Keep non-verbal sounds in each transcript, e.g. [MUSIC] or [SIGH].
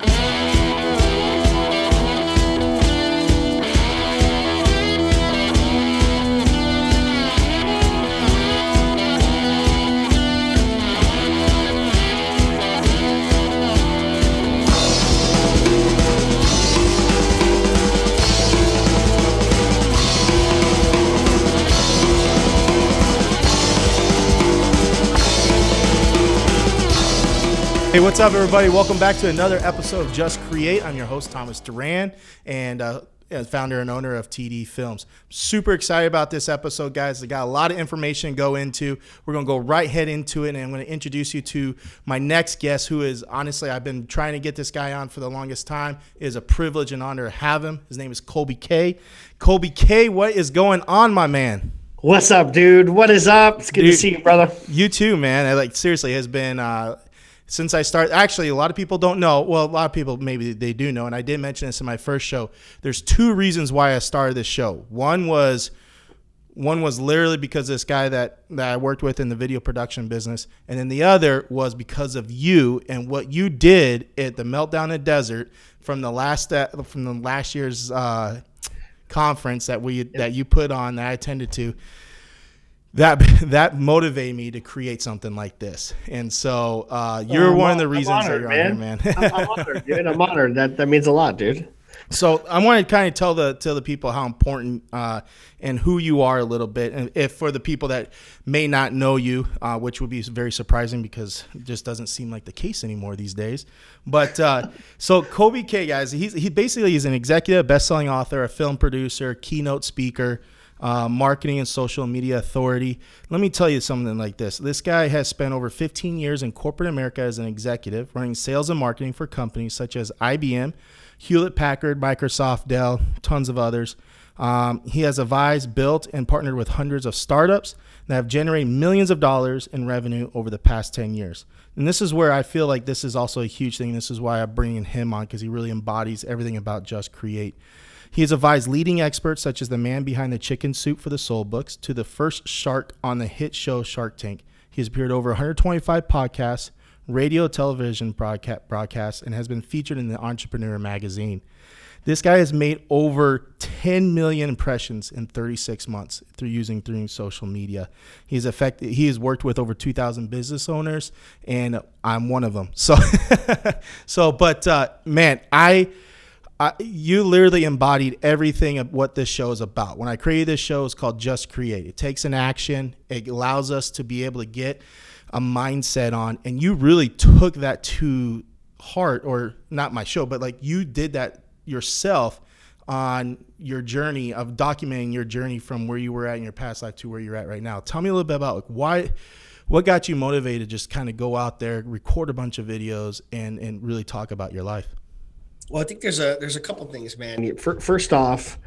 Yeah. Hey, what's up, everybody? Welcome back to another episode of Just Create. I'm your host, Thomas Duran, and uh, founder and owner of TD Films. Super excited about this episode, guys. I got a lot of information to go into. We're going to go right head into it, and I'm going to introduce you to my next guest, who is honestly, I've been trying to get this guy on for the longest time. It is a privilege and honor to have him. His name is Kolby Kay. Kolby Kay, what is going on, my man? What's up, dude? What is up? It's good Dude, to see you, brother. You too, man. I, like seriously, has been uh, since I started. Actually, a lot of people don't know. Well, a lot of people maybe they do know, and I did mention this in my first show. There's two reasons why I started this show. One was one was literally because this guy that, that I worked with in the video production business, and then the other was because of you and what you did at the meltdown in the desert from the last uh, from the last year's uh, conference that we that you put on that I attended to that [LAUGHS] that motivated me to create something like this. And so uh, you're Oh, one of the reasons honored, that you're on here, man. I'm, I'm [LAUGHS] honored, dude. I'm honored. That that means a lot, dude. so I want to kind of tell the tell the people how important uh, and who you are a little bit, and if for the people that may not know you, uh, which would be very surprising because it just doesn't seem like the case anymore these days. But uh, [LAUGHS] so Kolby Kay, guys, he's he basically is an executive, best-selling author, a film producer, keynote speaker. Uh, marketing and social media authority. Let me tell you something like this. This guy has spent over 15 years in corporate America as an executive, running sales and marketing for companies such as IBM, Hewlett Packard, Microsoft, Dell, tons of others. Um, he has advised, built, and partnered with hundreds of startups that have generated millions of dollars in revenue over the past 10 years. And this is where I feel like this is also a huge thing. This is why I'm bringing him on because he really embodies everything about Just Create. He has advised leading experts such as the man behind the chicken soup for the soul books to the first shark on the hit show Shark Tank. He has appeared over 125 podcasts, radio, television broadca- broadcasts, and has been featured in the Entrepreneur magazine. This guy has made over 10 million impressions in 36 months through using through social media. He's affected. He has worked with over 2,000 business owners, and I'm one of them. So, [LAUGHS] so, but uh, man, I. I, you literally embodied everything of what this show is about. When I created this show, it's called Just Create. It takes an action. It allows us to be able to get a mindset on, and you really took that to heart, or not my show, but like you did that yourself on your journey of documenting your journey from where you were at in your past life to where you're at right now. Tell me a little bit about like why, what got you motivated to just kind of go out there, record a bunch of videos, and and really talk about your life. Well, I think there's a there's a couple things, man. First off,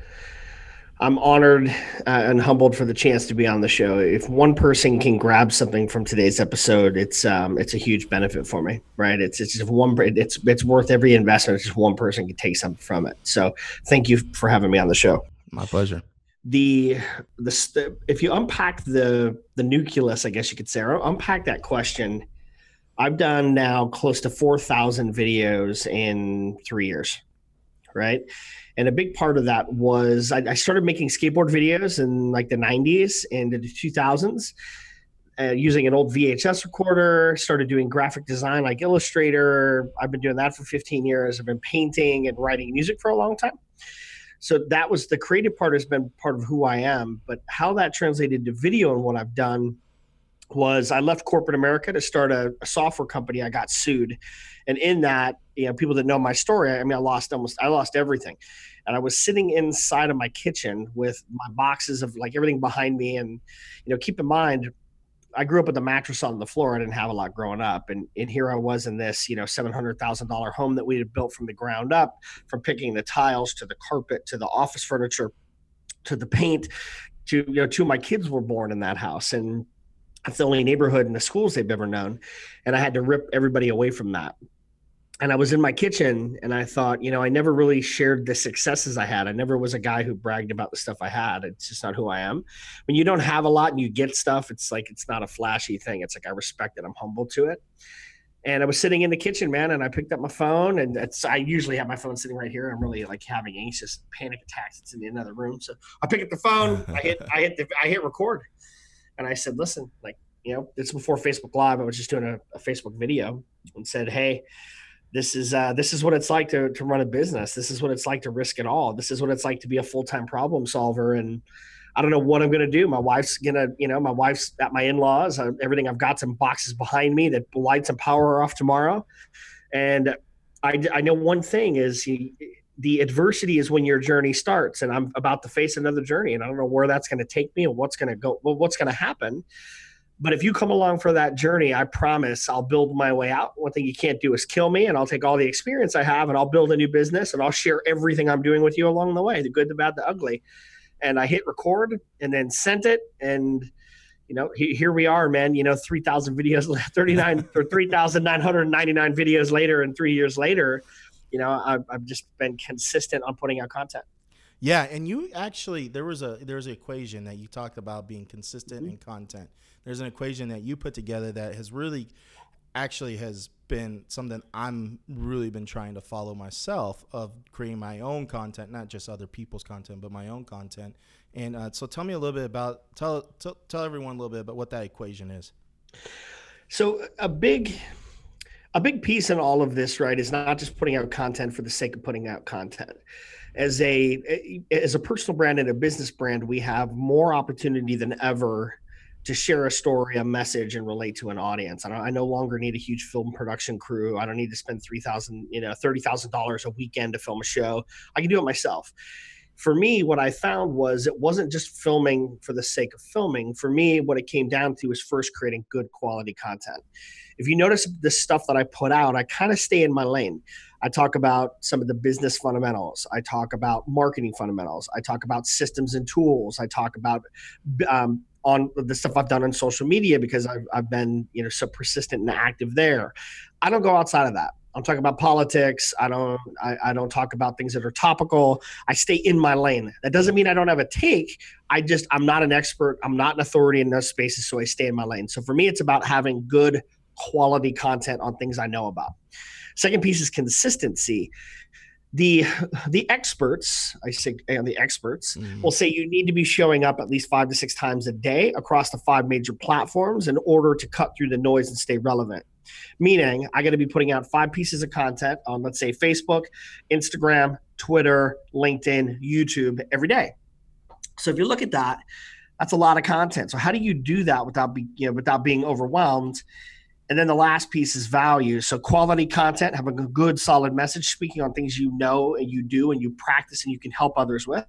I'm honored uh, and humbled for the chance to be on the show. If one person can grab something from today's episode, it's um it's a huge benefit for me, right? It's it's just one it's it's worth every investment. It's just one person can take something from it. So, thank you for having me on the show. My pleasure. the the st- if you unpack the the nucleus, I guess you could say, or unpack that question. I've done now close to four thousand videos in three years, right? And a big part of that was I, I started making skateboard videos in like the '90s and the 2000s. Uh, using an old VHS recorder, started doing graphic design like Illustrator. I've been doing that for 15 years. I've been painting and writing music for a long time so that was the creative part has been part of who I am. But how that translated to video and what I've done was I left corporate America to start a, a software company. I got sued, and in that, you know, people that know my story, I mean, I lost almost, I lost everything, and I was sitting inside of my kitchen with my boxes of like everything behind me, and you know, keep in mind. I grew up with a mattress on the floor. I didn't have a lot growing up, and and here I was in this, you know, seven hundred thousand dollar home that we had built from the ground up, from picking the tiles to the carpet to the office furniture to the paint to you know two of my kids were born in that house and that's the only neighborhood in the schools they've ever known. And i had to rip everybody away from that. And i was in my kitchen and i thought you know i never really shared the successes i had. I never was a guy who bragged about the stuff i had. It's just not who i am. When you don't have a lot and you get stuff it's like it's not a flashy thing. It's like i respect it. I'm humble to it. And I was sitting in the kitchen, man, and I picked up my phone, and I usually have my phone sitting right here. I'm really like having anxious panic attacks. It's in another room, so I pick up the phone, I hit, I hit, the, I hit record, and I said, "Listen, like, you know, it's before Facebook Live. I was just doing a, a Facebook video and said, hey." This is uh, this is what it's like to, to run a business. This is what it's like to risk it all. This is what it's like to be a full time problem solver. And I don't know what I'm going to do. My wife's going to, you know, my wife's at my in laws. Uh, everything I've got some boxes behind me that lights and power are off tomorrow. And I, I know one thing is he, the adversity is when your journey starts and i'm about to face another journey and i don't know where that's going to take me and what's going to go well, what's going to happen. But if you come along for that journey i promise i'll build my way out. One thing you can't do is kill me and i'll take all the experience i have and i'll build a new business and i'll share everything i'm doing with you along the way the good the bad the ugly. And I hit record and then sent it. And, you know, he, here we are, man, you know, 3,000 videos, [LAUGHS] 39 or 3,999 videos later and three years later, you know, I've, I've just been consistent on putting out content. Yeah, and you actually there was a there was an equation that you talked about being consistent mm-hmm. in content. There's an equation that you put together that has really actually has been something I'm really been trying to follow myself of creating my own content, not just other people's content, but my own content. And uh, so, tell me a little bit about tell, tell tell everyone a little bit about what that equation is. So a big a big piece in all of this, right, is not just putting out content for the sake of putting out content. As a as a personal brand and a business brand, we have more opportunity than ever to share a story, a message, and relate to an audience. I, I no longer need a huge film production crew. I don't need to spend three thousand, you know, thirty thousand dollars a weekend to film a show. I can do it myself. For me, what I found was it wasn't just filming for the sake of filming. For me, what it came down to was first creating good quality content. If you notice the stuff that I put out, I kind of stay in my lane. I talk about some of the business fundamentals. I talk about marketing fundamentals. I talk about systems and tools. I talk about um, on the stuff I've done on social media because I've, I've been, you know, so persistent and active there. I don't go outside of that. I'm talking about politics. I don't I, I, don't talk about things that are topical. I stay in my lane. That doesn't mean I don't have a take. I just I'm not an expert. I'm not an authority in those spaces, so I stay in my lane. So for me, it's about having good quality content on things I know about. Second piece is consistency. The the experts i say and the experts mm. will say you need to be showing up at least five to six times a day across the five major platforms in order to cut through the noise and stay relevant. Meaning i got to be putting out five pieces of content on let's say facebook instagram twitter linkedin youtube every day. So if you look at that that's a lot of content. So how do you do that without be, you know without being overwhelmed and then the last piece is value. So quality content, having a good solid message, speaking on things you know and you do and you practice and you can help others with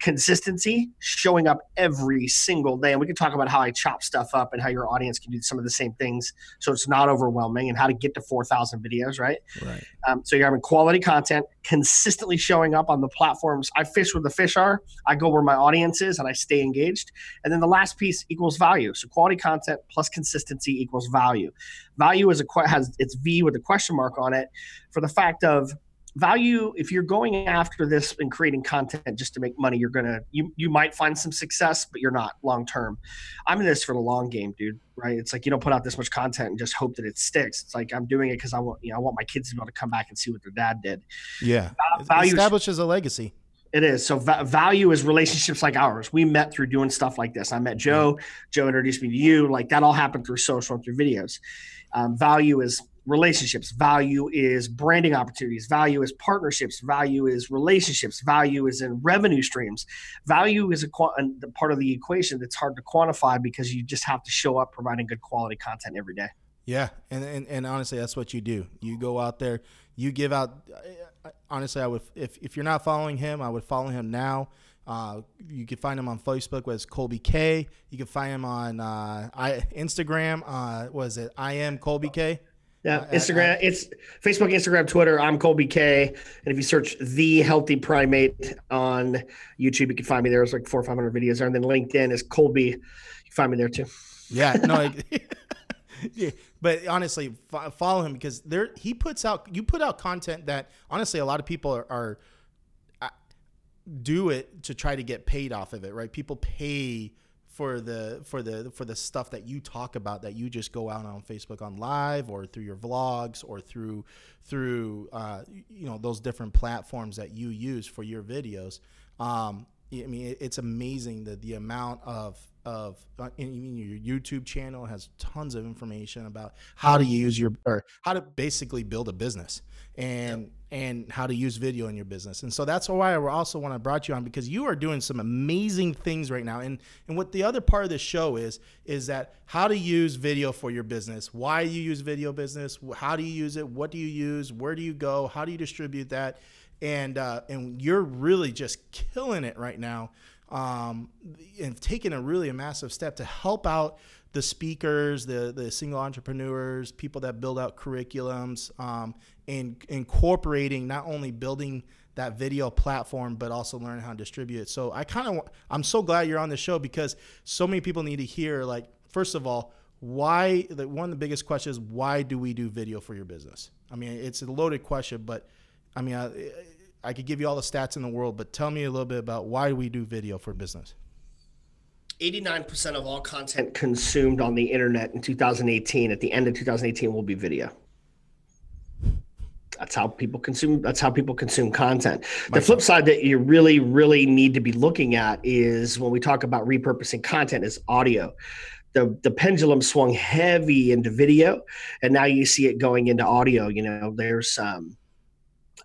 consistency, showing up every single day. And we can talk about how I chop stuff up and how your audience can do some of the same things so it's not overwhelming and how to get to 4,000 videos, right? Right. Um, so you're having quality content, consistently showing up on the platforms. I fish where the fish are, I go where my audience is, and I stay engaged. And then the last piece equals value. So quality content plus consistency equals value. Value is a has its V with a question mark on it for the fact of value if you're going after this and creating content just to make money you're gonna you you might find some success but you're not long term i'm in this for the long game dude right it's like you don't put out this much content and just hope that it sticks it's like i'm doing it because i want you know i want my kids to be able to come back and see what their dad did yeah value establishes a legacy it is. So va- value is relationships like ours. We met through doing stuff like this. I met Joe. Joe introduced me to you. Like that all happened through social and through videos. Um, value is relationships. Value is branding opportunities. Value is partnerships. Value is relationships. Value is in revenue streams. Value is a, part of the equation that's hard to quantify because you just have to show up providing good quality content every day. Yeah and, and, and honestly that's what you do. You go out there you give out honestly i would if, if you're not following him i would follow him now. Uh, you can find him on Facebook with Kolby Kay. You can find him on uh, I, Instagram. Uh, was it? I am Kolby Kay? Yeah, uh, Instagram. it's Facebook, Instagram, Twitter. I'm Kolby Kay. And if you search the Healthy Primate on YouTube, you can find me there. It's like four or five hundred videos there. And then LinkedIn is Kolby. You can find me there too. Yeah, no, [LAUGHS] [LAUGHS] yeah. But honestly, follow him because there he puts out. You put out content that honestly a lot of people are, are uh, do it to try to get paid off of it, right? People pay for the for the for the stuff that you talk about that you just go out on Facebook on live or through your vlogs or through through uh, you know those different platforms that you use for your videos. Um, I mean, it's amazing that the amount of of uh, your YouTube channel has tons of information about how to use your or how to basically build a business and yep. and how to use video in your business. And so that's why I also want to brought you on because you are doing some amazing things right now. And and what the other part of the show is is that how to use video for your business. Why you use video business? How do you use it? What do you use? Where do you go? How do you distribute that? And uh, and you're really just killing it right now um, and taken a really a massive step to help out the speakers, the the single entrepreneurs, people that build out curriculums, um, and incorporating not only building that video platform, but also learning how to distribute it. So I kind of I'm so glad you're on the show because so many people need to hear like first of all why the, one of the biggest questions is why do we do video for your business? I mean it's a loaded question, but I mean I, I could give you all the stats in the world, but tell me a little bit about why we do video for business. 89% of all content consumed on the internet in 2018 at the end of 2018 will be video. That's how people consume that's how people consume content. The flip side that you really really need to be looking at is when we talk about repurposing content is audio. The the pendulum swung heavy into video and now you see it going into audio. You know there's um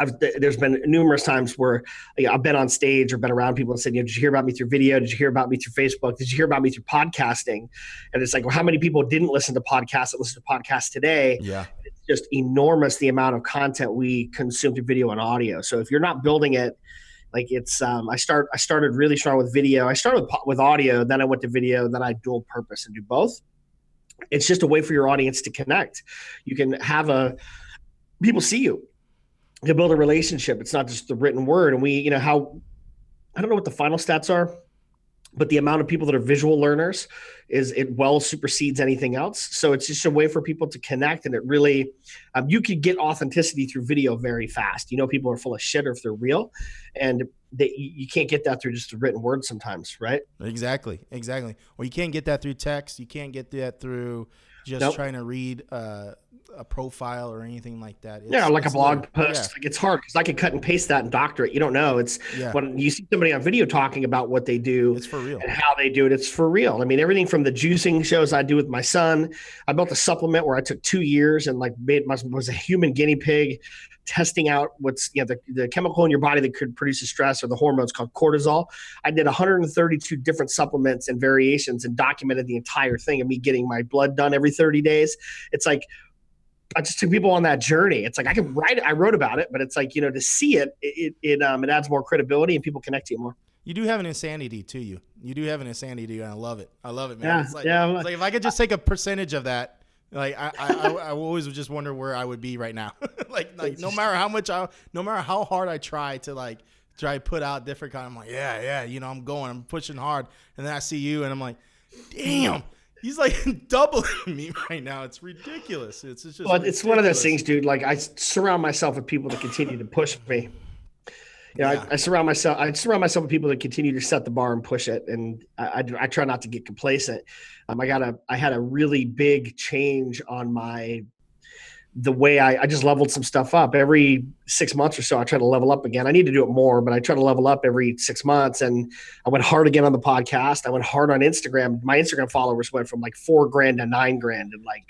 I've, there's been numerous times where you know, I've been on stage or been around people and said, you know, did you hear about me through video? Did you hear about me through Facebook? Did you hear about me through podcasting? And it's like, well, how many people didn't listen to podcasts that listen to podcasts today? Yeah. It's just enormous the amount of content we consume through video and audio. So if you're not building it, like it's um, I start I started really strong with video. I started with, with audio, then I went to video, then I dual purpose and do both. It's just a way for your audience to connect. You can have a people see you to build a relationship. It's not just the written word. And we, you know, how I don't know what the final stats are, but the amount of people that are visual learners is it well supersedes anything else. So it's just a way for people to connect, and it really, um, you could get authenticity through video very fast. You know, people are full of shit or if they're real, and they, you can't get that through just a written word sometimes, right? Exactly, exactly. Well, you can't get that through text. You can't get that through just nope. trying to read uh, a profile or anything like that. It's, yeah, like a blog post. Yeah. Like it's hard because I could cut and paste that and doctor it. You don't know. It's yeah. when you see somebody on video talking about what they do. It's for real. And how they do it. It's for real. I mean, everything from the juicing shows I do with my son. I built a supplement where I took two years and like made my was a human guinea pig testing out what's you know the, the chemical in your body that could produce a stress or the hormones called cortisol. I did 132 different supplements and variations and documented the entire thing of me getting my blood done every 30 days. It's like I just took people on that journey. It's like I can write it. I wrote about it, but it's like you know to see it, it it um it adds more credibility and people connect to you more. You do have an insanity to you. You do have an insanity, to you, and I love it. I love it, man. Yeah, it's like, yeah. It's like if I could just take a percentage of that, like I, I, I, I always just wonder where I would be right now. [LAUGHS] like, like no matter how much I, no matter how hard I try to like try to put out different kind, I'm like, yeah, yeah, you know, I'm going, I'm pushing hard, and then I see you, and I'm like, damn, He's like [LAUGHS] doubling me right now. It's ridiculous. It's, it's just. But it's one of those things, dude. Like I surround myself with people that continue to push me. You know, yeah. I, I, surround myself. I surround myself with people that continue to set the bar and push it, and I, I, I try not to get complacent. Um, I got a. I had a really big change on my the way I, I just leveled some stuff up every six months or so. I try to level up again. I need to do it more, but I try to level up every six months. And I went hard again on the podcast. I went hard on Instagram. My Instagram followers went from like four grand to nine grand in like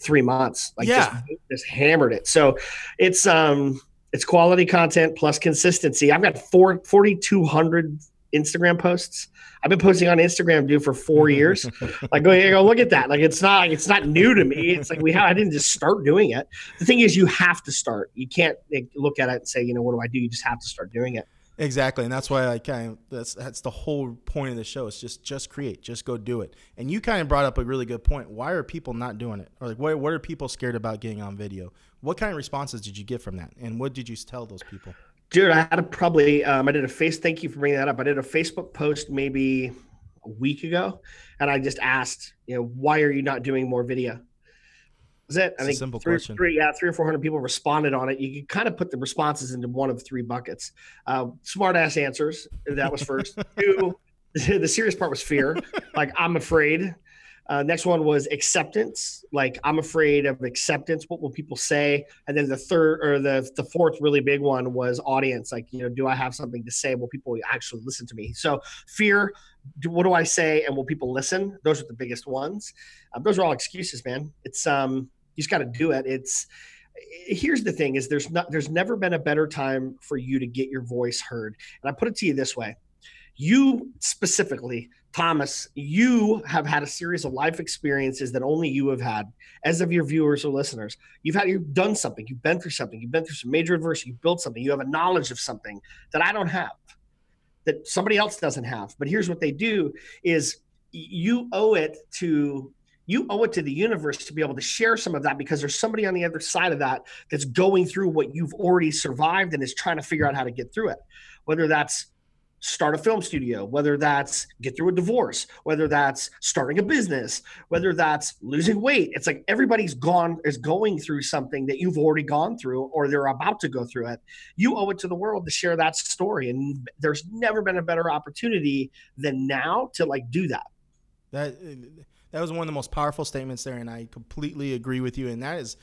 three months. Like yeah. just, just hammered it. So it's um it's quality content plus consistency. I've got four 4,200 Instagram posts. I've been posting on Instagram, dude, for four [LAUGHS] years. like, go, go look at that. Like, it's not, it's not new to me. It's like we have. I didn't just start doing it. The thing is, you have to start. You can't like, look at it and say, you know, what do I do? You just have to start doing it. Exactly, and that's why I kind of that's that's the whole point of the show. It's just just create, just go do it. And you kind of brought up a really good point. Why are people not doing it? Or like, what what are people scared about getting on video? What kind of responses did you get from that? And what did you tell those people? Dude, I had a probably um, I did a face. Thank you for bringing that up. I did a Facebook post maybe a week ago, and I just asked, you know, why are you not doing more video? Was it? I think simple three. Three, yeah, three or four hundred people responded on it. You can kind of put the responses into one of three buckets. Uh, smart ass answers. That was first. [LAUGHS] Two, [LAUGHS] the serious part was fear. like I'm afraid. Uh, next one was acceptance. Like I'm afraid of acceptance. What will people say? And then the third or the the fourth really big one was audience. Like you know, do I have something to say? Will people actually listen to me? So fear. Do, what do I say? And will people listen? Those are the biggest ones. Um, those are all excuses, man. It's um, you just got to do it. It's here's the thing: is there's not there's never been a better time for you to get your voice heard. And I put it to you this way: you specifically Thomas, you have had a series of life experiences that only you have had, as of your viewers or listeners. You've had you've done something, you've been through something, you've been through some major adversity, you've built something, you have a knowledge of something that I don't have, that somebody else doesn't have. But here's what they do is you owe it to you owe it to the universe to be able to share some of that because there's somebody on the other side of that that's going through what you've already survived and is trying to figure out how to get through it. Whether that's start a film studio, whether that's get through a divorce, whether that's starting a business, whether that's losing weight. It's like everybody's gone is going through something that you've already gone through or they're about to go through it. You owe it to the world to share that story and there's never been a better opportunity than now to like do that. That that was one of the most powerful statements there and I completely agree with you and that is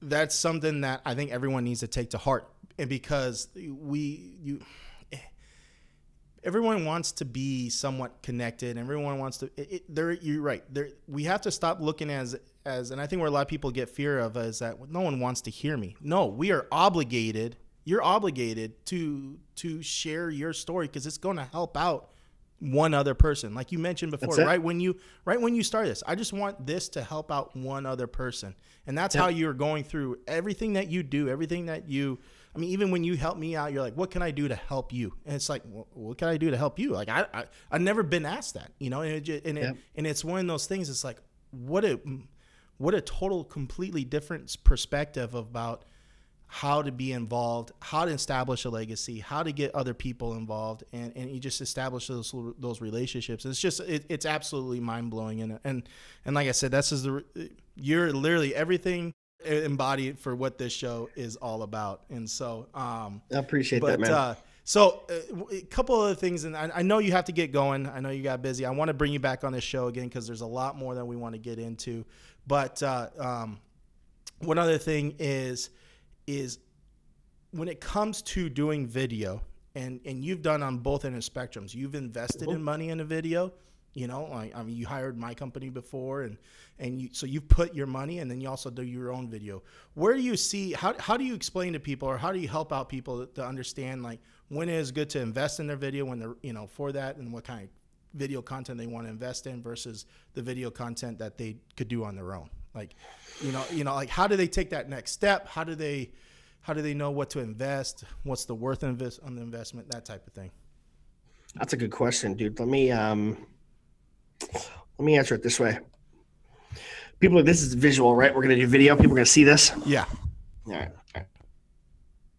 that's something that I think everyone needs to take to heart and because we you eh, everyone wants to be somewhat connected. Everyone wants to. It, it, there, you're right. There, we have to stop looking as as, and I think where a lot of people get fear of is that no one wants to hear me. No, we are obligated. You're obligated to to share your story because it's going to help out one other person like you mentioned before right when you right when you start this i just want this to help out one other person and that's yep. how you're going through everything that you do everything that you I mean, even when you help me out, you're like, what can I do to help you? And it's like, well, what can I do to help you? Like, I, I I've never been asked that, you know, and it, just, and, yeah. it, and it's one of those things. It's like, what a, what a total, completely different perspective about how to be involved, how to establish a legacy, how to get other people involved, and, and you just establish those those relationships. It's just it, it's absolutely mind blowing, and and and like I said, that's just the you're literally everything embodied for what this show is all about. And so, um, I appreciate but, that, man. Uh, so, uh, a couple other things, and I, I, know you have to get going. I know you got busy. I want to bring you back on this show again because there's a lot more that we want to get into. But uh, um, one other thing is is when it comes to doing video, and and you've done on both end of spectrums. You've invested in money in a video you know, I, I mean, you hired my company before, and and you, so you put your money, and then you also do your own video. Where do you see how how do you explain to people, or how do you help out people to understand like when it is good to invest in their video, when they're you know for that, and what kind of video content they want to invest in versus the video content that they could do on their own. Like, you know, you know, like how do they take that next step? How do they how do they know what to invest? What's the worth invest on the investment? That type of thing. That's a good question, dude. Let me um let me answer it this way. People, this is visual, right? We're going to do video. People are going to see this. Yeah. All right. All right.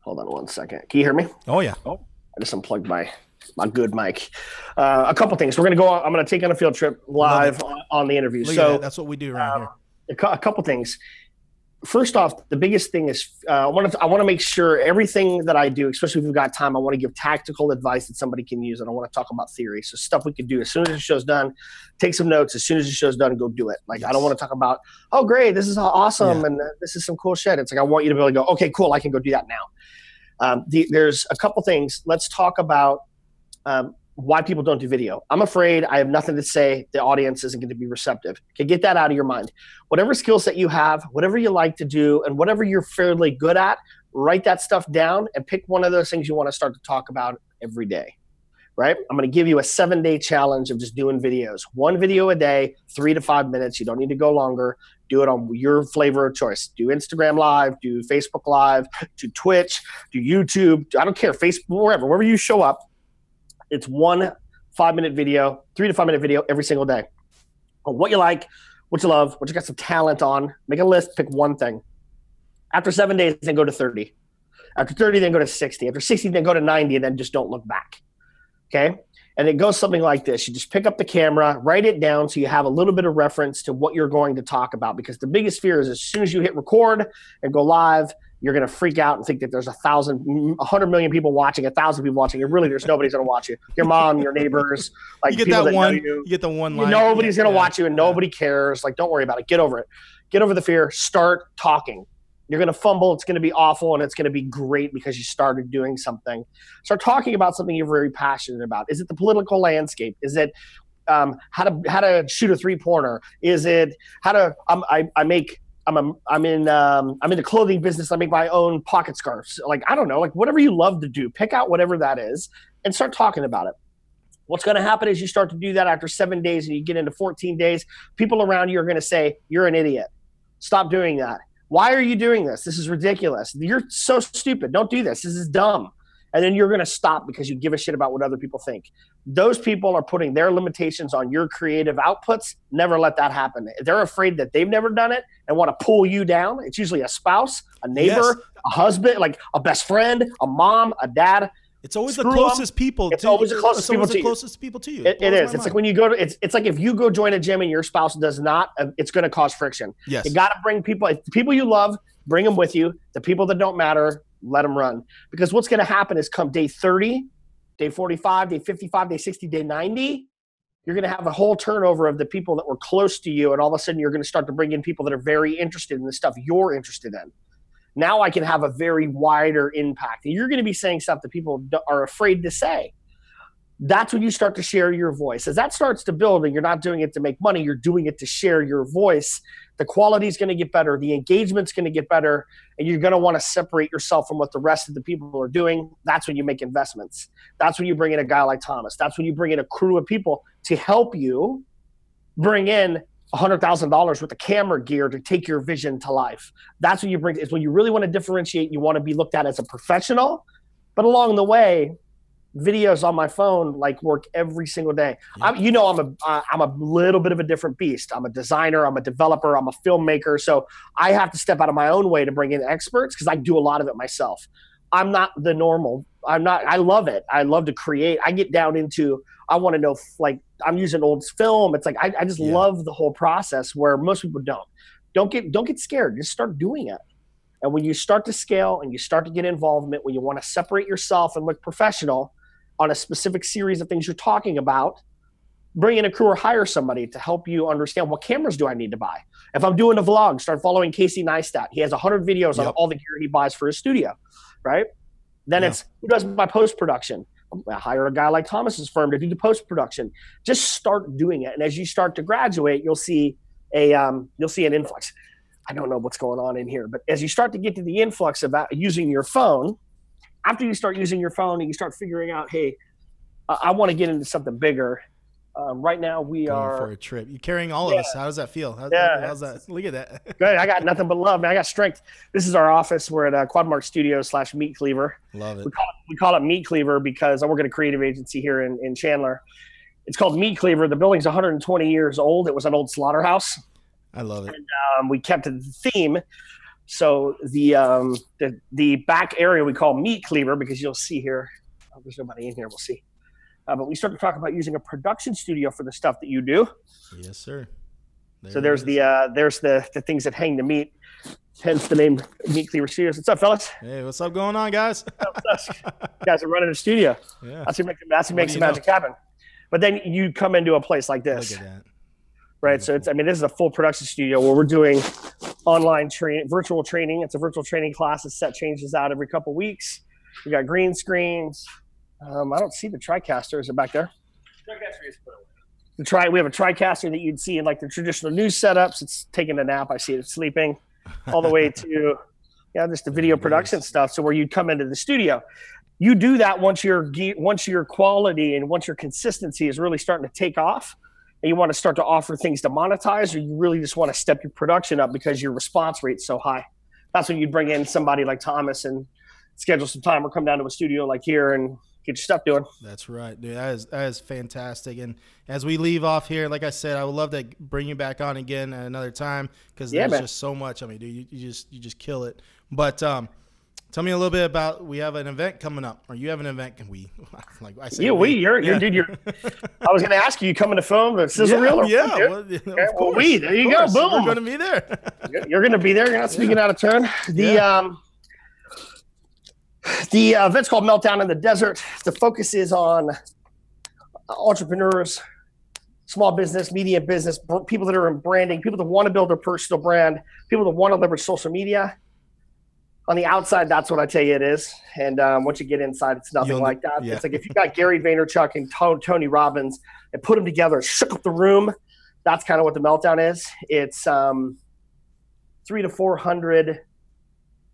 Hold on one second. Can you hear me? Oh yeah. Oh, I just unplugged my my good mic. Uh, a couple things. We're going to go. I'm going to take on a field trip live on, on, the interview. Look so that. that's what we do right um, here. A, a couple things first off, the biggest thing is uh, I want to I want to make sure everything that I do, especially if we've got time, I want to give tactical advice that somebody can use, and I don't want to talk about theory. So stuff we can do as soon as the show's done, take some notes. As soon as the show's done, go do it. Like yes. I don't want to talk about oh great, this is awesome, yeah. and uh, this is some cool shit. It's like I want you to be able to go okay, cool, I can go do that now. Um, the, there's a couple things. Let's talk about um, why people don't do video. I'm afraid I have nothing to say. The audience isn't going to be receptive. Okay, get that out of your mind. Whatever skill set you have, whatever you like to do, and whatever you're fairly good at, write that stuff down and pick one of those things you want to start to talk about every day. Right? I'm going to give you a seven day challenge of just doing videos. One video a day, three to five minutes. You don't need to go longer. Do it on your flavor of choice. Do Instagram Live, do Facebook Live, [LAUGHS] do Twitch, do YouTube. I don't care. Facebook, wherever, wherever you show up it's one five minute video, three to five minute video every single day. On what you like, what you love, what you got some talent on. Make a list, pick one thing. After seven days, then go to 30. After 30, then go to 60. After 60, then go to 90, and then just don't look back. Okay. And it goes something like this you just pick up the camera, write it down so you have a little bit of reference to what you're going to talk about. Because the biggest fear is as soon as you hit record and go live, you're going to freak out and think that there's a thousand, a hundred million people watching, a thousand people watching. And really, there's nobody's going to watch you. Your mom, your neighbors, [LAUGHS] like you get people that, that one. know You, you. get the one line. Nobody's going to yeah, watch you, and nobody cares. Like, don't worry about it. Get over it. Get over the fear. Start talking. You're going to fumble. It's going to be awful, and it's going to be great because you started doing something. Start talking about something you're very passionate about. Is it the political landscape? Is it um, how to how to shoot a three pointer? Is it how to um, I I make I'm a, I'm in um, I'm in the clothing business. I make my own pocket scarves. Like I don't know, like whatever you love to do, pick out whatever that is and start talking about it. What's going to happen is you start to do that after seven days and you get into 14 days. People around you are going to say you're an idiot. Stop doing that. Why are you doing this? This is ridiculous. You're so stupid. Don't do this. This is dumb. And then you're going to stop because you give a shit about what other people think. Those people are putting their limitations on your creative outputs. Never let that happen. They're afraid that they've never done it and want to pull you down. It's usually a spouse, a neighbor, Yes. a husband, like a best friend, a mom, a dad. It's always Screw the closest people. It's to always the closest it's always people the to you. closest people to you. It, it blows is. It's like when you go to. It's it's like if you go join a gym and your spouse does not. uh, It's going to cause friction. yes. You got to bring people. People you love, bring them with you. The people that don't matter, let them run. Because what's going to happen is come day 30, day 45, day 55, day 60, day 90, you're going to have a whole turnover of the people that were close to you. And all of a sudden, you're going to start to bring in people that are very interested in the stuff you're interested in. Now I can have a very wider impact. And you're going to be saying stuff that people are afraid to say. That's when you start to share your voice. As that starts to build, and you're not doing it to make money, you're doing it to share your voice. The quality is going to get better. The engagement's going to get better. And you're going to want to separate yourself from what the rest of the people are doing. That's when you make investments. That's when you bring in a guy like thomas. That's when you bring in a crew of people to help you bring in $100000 worth of camera gear to take your vision to life. That's when you bring is when you really want to differentiate you want to be looked at as a professional. But along the way videos on my phone like work every single day. I'm, you know, I'm a uh, I'm a little bit of a different beast. I'm a designer. I'm a developer. I'm a filmmaker. So I have to step out of my own way to bring in experts because I do a lot of it myself. I'm not the normal. I'm not. I love it. I love to create. I get down into. I want to know like I'm using old film. It's like I, I just Yeah. love the whole process where most people don't. Don't get don't get scared. Just start doing it. And when you start to scale and you start to get involvement, when you want to separate yourself and look professional on a specific series of things you're talking about, bring in a crew or hire somebody to help you understand what cameras do I need to buy. If I'm doing a vlog, start following Casey Neistat. He has 100 videos on all the gear he buys for his studio, right? Then Yeah. it's who does my post production? I hire a guy like Thomas's firm to do the post production. Just start doing it, and as you start to graduate, you'll see a um, you'll see an influx. I don't know what's going on in here, but as you start to get to the influx of using your phone, after you start using your phone and you start figuring out, hey, I, I want to get into something bigger. Um, right now, we Going are for a trip. You're carrying all of us. How does that feel? How, Yeah. How's that? Look at that. [LAUGHS] good. I got nothing but love, man. I got strength. This is our office. We're at uh, Quadmark Studios slash Meat Cleaver. Love it. We call it, we call it Meat Cleaver because I work at a creative agency here in, in Chandler. It's called Meat Cleaver. The building's 120 years old. It was an old slaughterhouse. I love it. Um, we kept the theme. So the, um, the the back area we call Meat Cleaver because you'll see here. Oh, there's nobody in here. We'll see. Uh, but we start to talk about using a production studio for the stuff that you do. Yes, sir. There So there's is. the uh, there's the the things that hang the meat. Hence the name Meat Cleaver Studios. What's up, fellas? Hey, what's up going on, guys? What's up? You guys are running a studio. yeah. That's what makes that's what makes do the you magic happen. But then you come into a place like Look this, at that. right? So it's I mean this is a full production studio where we're doing online training, virtual training. It's a virtual training class. The set changes out every couple weeks. We got green screens. Um, I don't see the TriCaster. Is it back there? The tri we have a TriCaster that you'd see in like the traditional news setups. It's taking a nap. I see it sleeping. [LAUGHS] All the way to yeah, just the video Nice. production stuff. So where you'd come into the studio, you do that once your ge- once your quality and once your consistency is really starting to take off, and you want to start to offer things to monetize, or you really just want to step your production up because your response rate's so high. That's when you'd bring in somebody like Thomas and schedule some time or come down to a studio like here and get your stuff doing. That's right, dude. That is that is fantastic. And as we leave off here, like I said, I would love to bring you back on again at another time because Yeah, there's man. just so much. I mean, dude, you, you just you just kill it. But um, tell me a little bit about. We have an event coming up, or you have an event? Can we? [LAUGHS] Like I said, Yeah, we, you're, you're, dude, you're. [LAUGHS] I was going to ask you, you coming to film the sizzle yeah, reel? Or yeah, dude? well, yeah, of well, we, there you go, course. boom. We're going to be there. [LAUGHS] You're- going to be there. You're not speaking out of turn. The Yeah. um, The uh, event's called Meltdown in the Desert. The focus is on entrepreneurs, small business, media business, people that are in branding, people that want to build their personal brand, people that want to leverage social media. On the outside, that's what I tell you it is. And um, once you get inside, it's nothing You'll, like that. Yeah. It's like if you got Gary Vaynerchuk and Tony Robbins and put them together, shook up the room. That's kind of what the meltdown is. It's um, three to 400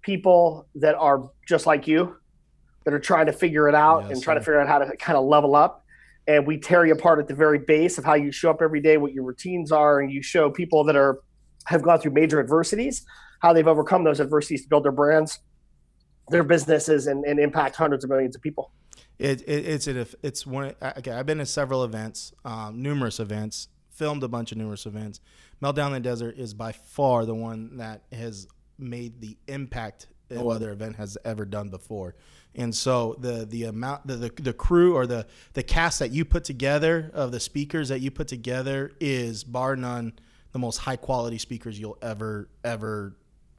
people that are just like you, that are trying to figure it out and trying to figure out how to kind of level up and we tear you apart at the very base of how you show up every day, what your routines are, and you show people that are have gone through major adversities, how they've overcome those adversities to build their brands, their businesses, and, and impact hundreds of millions of people. It, it, it's it, it's one. Okay, I've been to several events, um, numerous events, filmed a bunch of numerous events. Meltdown in the Desert is by far the one that has made the impact no other event has ever done before. And so the the amount the, the, the crew or the the cast that you put together of the speakers that you put together is bar none the most high quality speakers you'll ever ever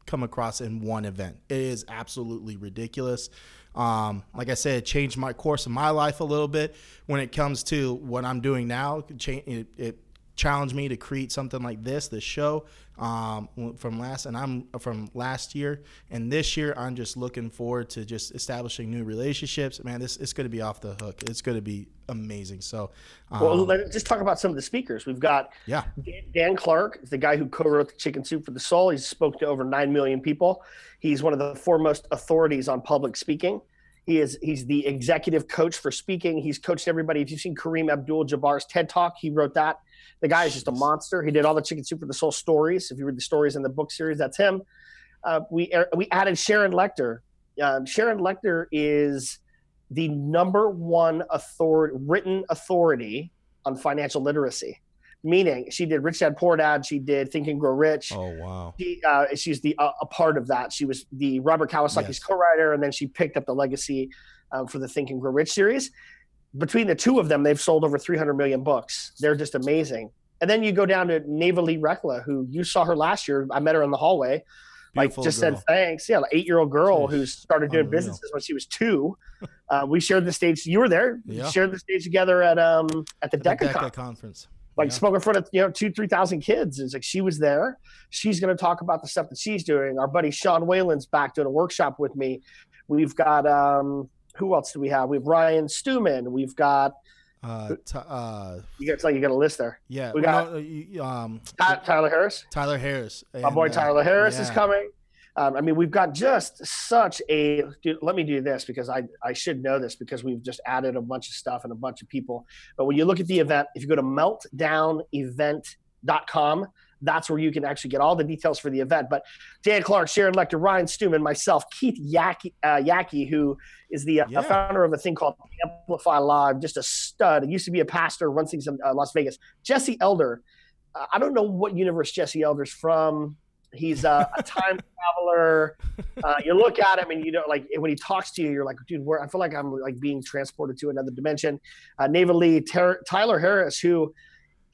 come across in one event. It is absolutely ridiculous. Um, like I said, it changed my course of my life a little bit when it comes to what I'm doing now. It, it challenged me to create something like this, this show um, from last, and I'm from last year, and this year I'm just looking forward to just establishing new relationships. Man, this it's going to be off the hook. It's going to be amazing. So, um, well, let's just talk about some of the speakers. We've got yeah Dan Clark, is the guy who co-wrote the Chicken Soup for the Soul. He's spoke to over nine million people. He's one of the foremost authorities on public speaking. He is he's the executive coach for speaking. He's coached everybody. If you've seen Kareem Abdul-Jabbar's TED Talk, he wrote that. The guy is just a monster. He did all the Chicken Soup for the Soul stories. If you read the stories in the book series, that's him. Uh, we we added Sharon Lechter. Um, Sharon Lechter is the number one authority, written authority on financial literacy. Meaning, she did Rich Dad Poor Dad. She did Think and Grow Rich. Oh wow! She, uh, she's the uh, a part of that. She was the Robert Kiyosaki's yes. co-writer, and then she picked up the legacy um, for the Think and Grow Rich series between the two of them, they've sold over 300 million books. They're just amazing. And then you go down to Neva-Lee Rekla, who you saw her last year. I met her in the hallway. Beautiful like just girl. said thanks. Yeah, like eight year old girl who started doing Unreal. businesses when she was two. [LAUGHS] Uh, we shared the stage. You were there. Yeah. shared the stage together at um at the, DECA, DECA conference. Like yeah. spoke in front of you know two three thousand kids. It's like she was there. She's going to talk about the stuff that she's doing. Our buddy Sean Whalen's back doing a workshop with me. We've got um who else do we have? We have Ryan Stewman. We've got. Uh, t- uh, you got like you got a list there. Yeah, we got no, um, Tyler Harris. Tyler Harris. And, My boy uh, Tyler Harris yeah. is coming. Um, I mean, we've got just such a. Dude, let me do this because I I should know this because we've just added a bunch of stuff and a bunch of people. But when you look at the event, if you go to meltdownevent.com, that's where you can actually get all the details for the event. But Dan Clark, Sharon Lechter, Ryan Stewman, myself, Keith Yackey, uh, Yackey who is the uh, yeah. founder of a thing called Amplify Live, just a stud. He used to be a pastor, runs things in uh, Las Vegas. Jesse Elder, uh, I don't know what universe Jesse Elder's from. He's a, a time [LAUGHS] traveler. Uh, you look at him and you know, like when he talks to you, you're like, dude, where I feel like I'm like being transported to another dimension. Uh, Neva-Lee, Ter- Tyler Harris, who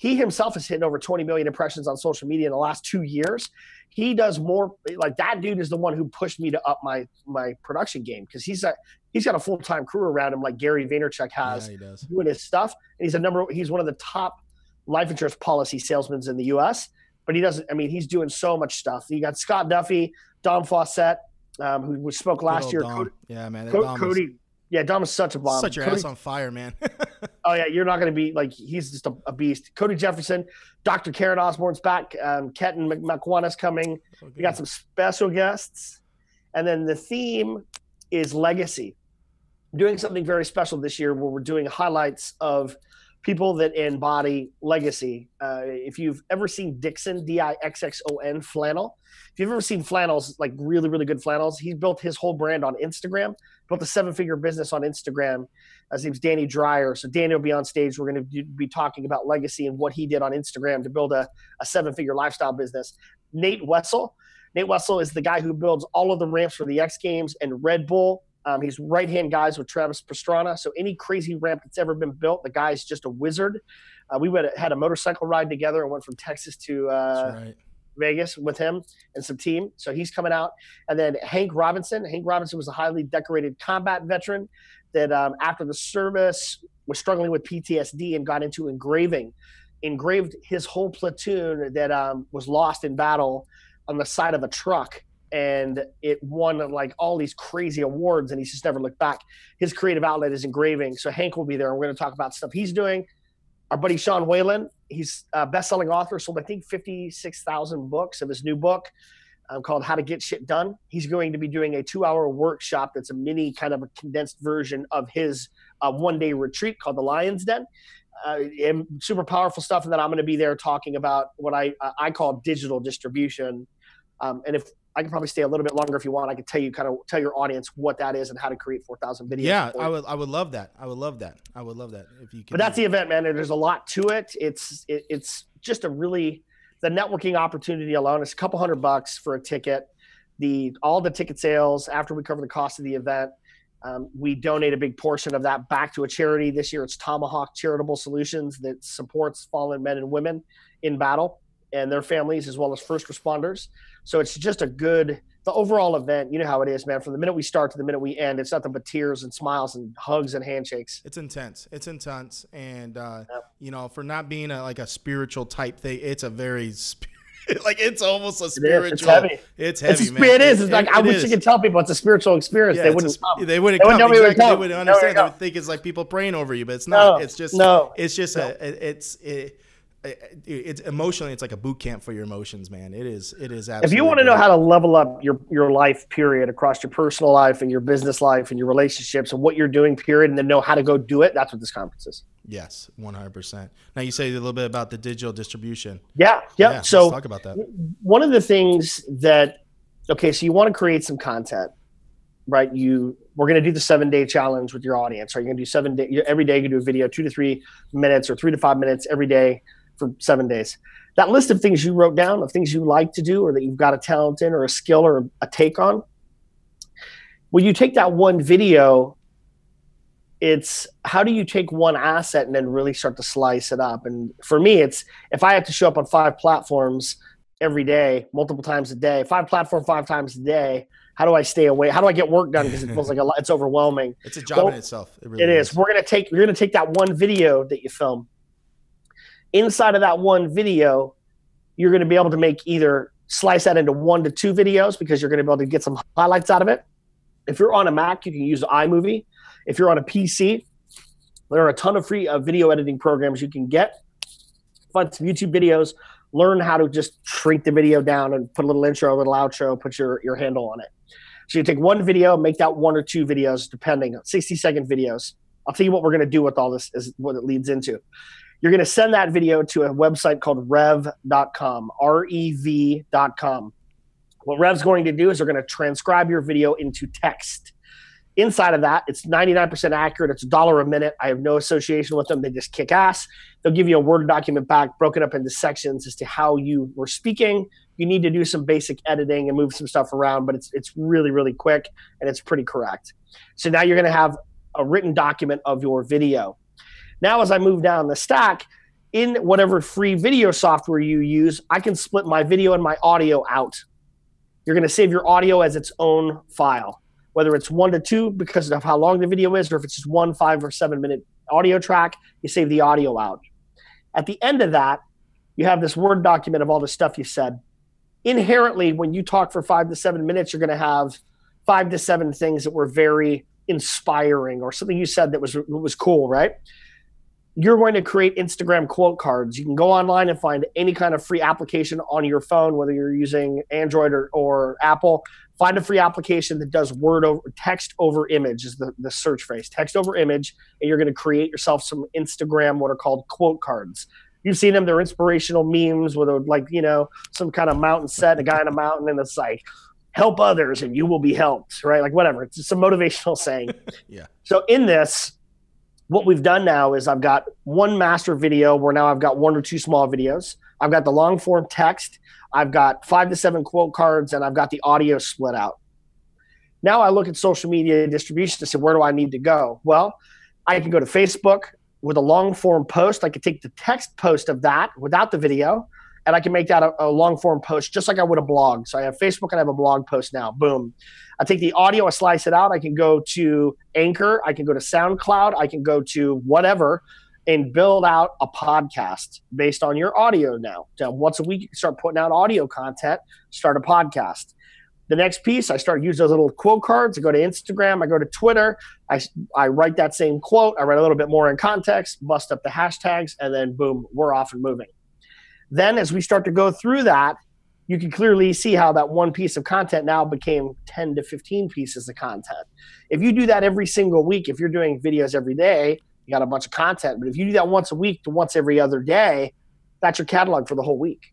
he himself has hit over 20 million impressions on social media in the last two years. He does more like that dude is the one who pushed me to up my my production game because he's a he's got a full time crew around him like Gary Vaynerchuk has yeah, doing his stuff. And he's a number he's one of the top life insurance policy salesmen in the US. But he doesn't I mean he's doing so much stuff. You got Scott Duffy, Dom Fawcett, um, who spoke last year. Cody, yeah, man. Cody, yeah, Dom is such a bomb. Such your Cody, ass on fire, man. [LAUGHS] oh yeah, you're not going to be like he's just a, a, beast. Cody Jefferson, Dr. Karen Osborne's back. Um, Ketan Makwan coming. Okay. We got some special guests, and then the theme is legacy. doing something very special this year where we're doing highlights of people that embody legacy. Uh, if you've ever seen Dixxon, D I X X O N flannel, if you've ever seen flannels, like really, really good flannels, he's built his whole brand on Instagram, built a seven figure business on Instagram. His name's Danny Dreyer. So, Danny will be on stage. We're going to be talking about legacy and what he did on Instagram to build a, a seven figure lifestyle business. Nate Wessel. Nate Wessel is the guy who builds all of the ramps for the X Games and Red Bull. Um, he's right hand guys with Travis Pastrana. So any crazy ramp that's ever been built, the guy's just a wizard. Uh, we went, had a motorcycle ride together and went from Texas to uh, right. Vegas with him and some team. So he's coming out. And then Hank Robinson. Hank Robinson was a highly decorated combat veteran that um, after the service was struggling with PTSD and got into engraving. Engraved his whole platoon that um, was lost in battle on the side of a truck and it won like all these crazy awards and he's just never looked back. His creative outlet is engraving so hank will be there and we're going to talk about stuff he's doing. Our buddy sean whalen he's a best-selling author sold i think 56000 books of his new book um, called how to get shit done. He's going to be doing a two-hour workshop that's a mini kind of a condensed version of his uh, one-day retreat called the lions den. Uh, super powerful stuff and then i'm going to be there talking about what i i call digital distribution. Um, and if I can probably stay a little bit longer if you want. I can tell you kind of tell your audience what that is and how to create 4,000 videos. Yeah, I would I would love that. I would love that. I would love that if you But that's the event, man. There's a lot to it. It's it, it's just a really the networking opportunity alone. It's a couple hundred bucks for a ticket. The all the ticket sales after we cover the cost of the event. Um, we donate a big portion of that back to a charity. This year, it's Tomahawk Charitable Solutions that supports fallen men and women in battle and their families as well as first responders. So it's just a good the overall event. You know how it is, man. From the minute we start to the minute we end, it's nothing but tears and smiles and hugs and handshakes. It's intense. It's intense, and uh, you know, for not being a, like a spiritual type thing, it's a very. [LAUGHS] like it's almost a spiritual. It it's heavy. It's heavy, it's man. It is. It's it, like it, I wish is. you could tell people it's a spiritual experience. Yeah, they, wouldn't a, they wouldn't. They wouldn't. Come. Exactly. They wouldn't understand. They would think it's like people praying over you, but it's not. No, it's just. No. It's just no. a. It's. It, it's emotionally it's like a boot camp for your emotions man. It is it is absolutely if you want to know how to level up your your life period across your personal life and your business life and your relationships and what you're doing period and then know how to go do it that's what this conference is. Yes 100% now you say a little bit about the digital distribution. Yeah yeah, yeah so talk about that. one of the things that okay so you want to create some content right? You we're going to do the seven day challenge with your audience are you going to do seven day every day you do a video two to three minutes or three to five minutes every day for seven days. That list of things you wrote down, of things you like to do, or that you've got a talent in, or a skill, or a take on. When you take that one video, it's how do you take one asset and then really start to slice it up? And for me, it's if I have to show up on five platforms every day, multiple times a day, five platform five times a day, how do I stay away? How do I get work done? Because it feels like a lot, it's overwhelming. It's a job well, in itself. It, really it is. is. We're gonna take. You're gonna take that one video that you film, inside of that one video, you're going to be able to make either slice that into one to two videos because you're going to be able to get some highlights out of it. If you're on a Mac, you can use iMovie. If you're on a PC, there are a ton of free uh, video editing programs you can get. Find some YouTube videos, learn how to just shrink the video down and put a little intro, a little outro, put your, your handle on it. So you take one video, make that one or two videos, depending on 60 second videos. I'll tell you what we're going to do with all this is what it leads into. You're going to send that video to a website called rev.com, R E V.com. What Rev's going to do is they're going to transcribe your video into text. Inside of that, it's 99% accurate. It's a dollar a minute. I have no association with them. They just kick ass. They'll give you a Word document back broken up into sections as to how you were speaking. You need to do some basic editing and move some stuff around, but it's, it's really, really quick and it's pretty correct. So now you're going to have a written document of your video. Now, as I move down the stack, in whatever free video software you use, I can split my video and my audio out. You're going to save your audio as its own file, whether it's one to two because of how long the video is, or if it's just one, five, or seven minute audio track, you save the audio out. At the end of that, you have this Word document of all the stuff you said. Inherently, when you talk for five to seven minutes, you're going to have five to seven things that were very inspiring or something you said that was was cool, right? You're going to create Instagram quote cards. You can go online and find any kind of free application on your phone, whether you're using Android or, or Apple. Find a free application that does word over text over image is the, the search phrase. Text over image, and you're going to create yourself some Instagram what are called quote cards. You've seen them; they're inspirational memes with a, like you know some kind of mountain set, a guy on a mountain, and it's like help others and you will be helped, right? Like whatever. It's just a motivational saying. [LAUGHS] yeah. So in this, what we've done now is I've got one master video where now I've got one or two small videos. I've got the long form text. I've got five to seven quote cards, and I've got the audio split out. Now I look at social media distribution to say, where do I need to go? Well, I can go to Facebook with a long form post. I could take the text post of that without the video, and I can make that a, a long form post just like I would a blog. So I have Facebook and I have a blog post now. Boom. I take the audio, I slice it out. I can go to Anchor, I can go to SoundCloud, I can go to whatever and build out a podcast based on your audio now. So once a week, you can start putting out audio content, start a podcast. The next piece, I start use those little quote cards. I go to Instagram, I go to Twitter, I, I write that same quote, I write a little bit more in context, bust up the hashtags, and then boom, we're off and moving. Then, as we start to go through that, you can clearly see how that one piece of content now became 10 to 15 pieces of content. If you do that every single week, if you're doing videos every day, you got a bunch of content. But if you do that once a week to once every other day, that's your catalog for the whole week.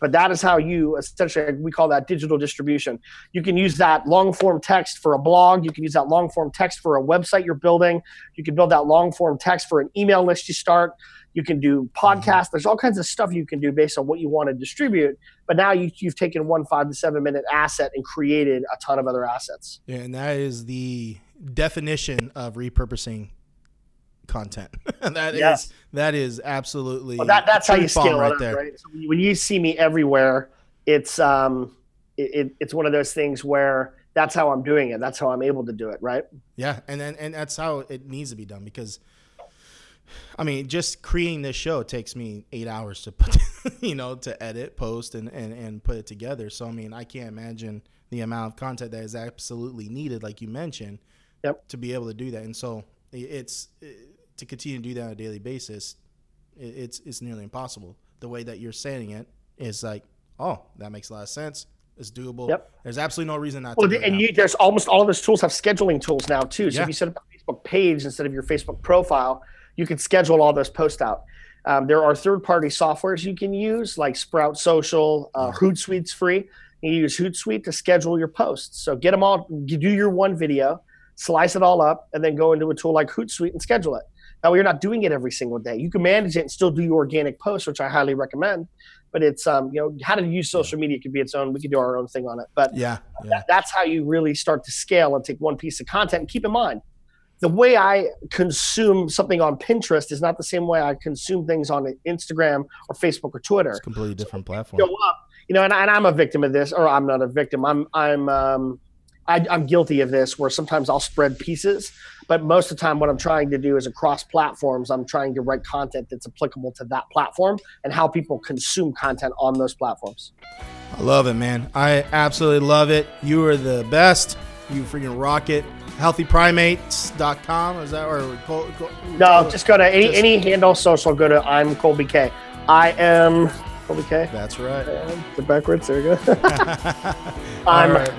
But that is how you essentially we call that digital distribution. You can use that long form text for a blog. You can use that long form text for a website you're building. You can build that long form text for an email list you start. You can do podcasts. There's all kinds of stuff you can do based on what you want to distribute. But now you, you've taken one five to seven minute asset and created a ton of other assets. Yeah, and that is the definition of repurposing content. [LAUGHS] that yes. is, that is absolutely well, that that's how you scale right it up, there. right? So when you see me everywhere, it's um it, it's one of those things where that's how I'm doing it. That's how I'm able to do it, right? Yeah, and then and that's how it needs to be done because I mean, just creating this show takes me eight hours to put, [LAUGHS] you know, to edit, post, and, and, and put it together. So, I mean, I can't imagine the amount of content that is absolutely needed, like you mentioned, yep. to be able to do that. And so, it's to continue to do that on a daily basis. It's it's nearly impossible. The way that you're saying it is like, oh, that makes a lot of sense. It's doable. Yep. There's absolutely no reason not well, to. and you, there's almost all of those tools have scheduling tools now too. So yeah. if you set up a Facebook page instead of your Facebook profile, you can schedule all those posts out. Um, there are third-party softwares you can use, like Sprout Social, uh, Hootsuite's free. You use Hootsuite to schedule your posts. So get them all. You do your one video, slice it all up, and then go into a tool like Hootsuite and schedule it. Now you're not doing it every single day. You can manage it and still do your organic posts, which I highly recommend. But it's um, you know, how to use social media could be its own. We could do our own thing on it. But yeah, yeah. That, that's how you really start to scale and take one piece of content. And keep in mind, the way I consume something on Pinterest is not the same way I consume things on Instagram or Facebook or Twitter. It's completely different so platform. Go up, you know, and, and, I'm a victim of this, or I'm not a victim. I'm I'm um, I, I'm guilty of this, where sometimes I'll spread pieces, but most of the time, what I'm trying to do is across platforms. I'm trying to write content that's applicable to that platform and how people consume content on those platforms. I love it, man. I absolutely love it. You are the best. You freaking rock it healthyprimates.com is that or no just go to any just, any handle social go to i'm Kolby Kay. I am Kolby Kay. That's right. The backwards? There we go. [LAUGHS] I'm right.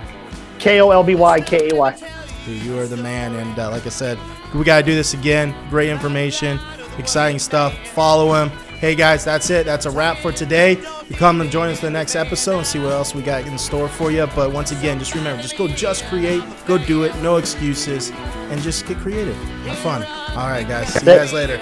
k-o-l-b-y-k-a-y you are the man and uh, like i said we got to do this again. Great information exciting stuff. Follow him Hey guys, that's it. That's a wrap for today. You come and join us for the next episode and see what else we got in store for you. But once again, just remember, just go just create, go do it, no excuses, and just get creative. Have fun. All right, guys. See you guys later.